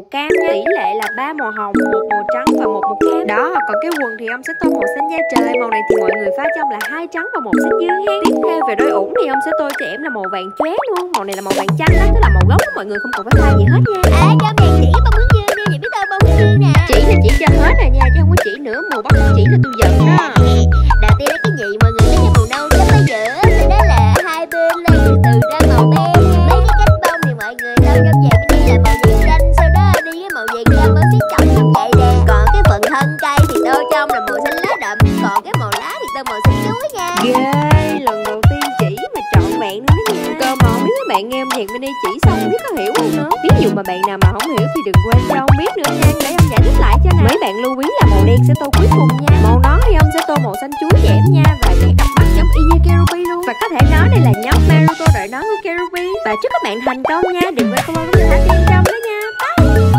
màu cam nha. Tỷ lệ là ba màu hồng một màu trắng và một màu cam. Đó còn cái quần thì ông sẽ tô màu xanh da trời. Màu này thì mọi người pha trong là hai trắng và một xanh dương hen tiếp theo về đôi ủng thì ông sẽ tô cho em là màu vàng chóe luôn. Màu này là màu vàng chanh đó tức là màu gốc của mọi người không cần phải pha gì hết nha. À cho mẹ chỉ bông hướng dương đi Vậy biết tao bông hướng dương nè. Chỉ thì chỉ cho hết rồi nha chứ không có chỉ nữa. Màu bắt chỉ là tôi giận trong là màu xanh lá đậm Còn cái màu lá thì tô màu xanh chuối nha. Ghê lần đầu tiên chỉ mà vẹn luôn đó nha. Cơ mà không biết các bạn nghe âm nhạc bên đây chỉ xong không biết có hiểu không nữa. Ví dụ mà bạn nào mà không hiểu thì đừng quên cho ông biết nữa nha để ông giải thích lại cho nè mấy bạn lưu ý là màu đen sẽ tô cuối cùng nha. Màu nón thì ông sẽ tô màu xanh chuối dẻm nha và cái cặp mắt giống y như Kerubi luôn. Và có thể nói đây là nhóm Naruto đội nón của Kerubi và chúc các bạn thành công nha đừng quên trong